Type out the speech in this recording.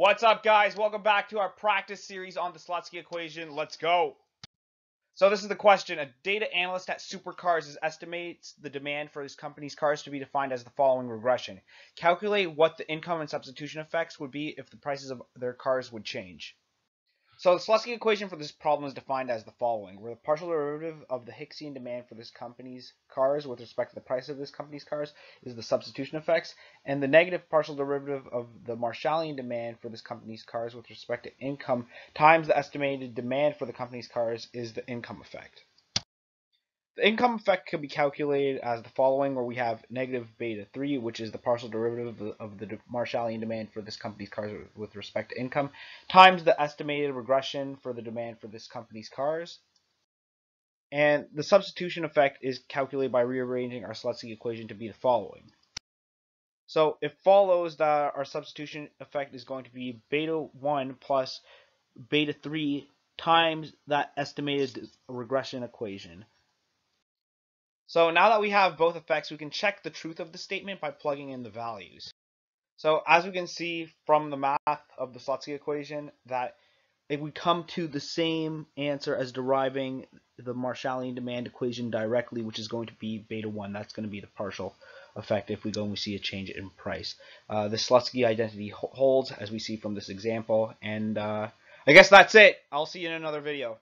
What's up, guys? Welcome back to our practice series on the Slutsky equation. Let's go. So this is the question. A data analyst at Supercars estimates the demand for his company's cars to be defined as the following regression. Calculate what the income and substitution effects would be if the prices of their cars would change. So the Slutsky equation for this problem is defined as the following, where the partial derivative of the Hicksian demand for this company's cars with respect to the price of this company's cars is the substitution effects, and the negative partial derivative of the Marshallian demand for this company's cars with respect to income times the estimated demand for the company's cars is the income effect. The income effect can be calculated as the following, where we have negative beta 3, which is the partial derivative of the, Marshallian demand for this company's cars with respect to income, times the estimated regression for the demand for this company's cars. And the substitution effect is calculated by rearranging our Slutsky equation to be the following. So it follows that our substitution effect is going to be beta 1 plus beta 3 times that estimated regression equation. So now that we have both effects, we can check the truth of the statement by plugging in the values. So as we can see from the math of the Slutsky equation that if we come to the same answer as deriving the Marshallian demand equation directly, which is going to be beta 1, that's going to be the partial effect if we go and we see a change in price. Uh, the Slutsky identity holds as we see from this example, and uh, I guess that's it. I'll see you in another video.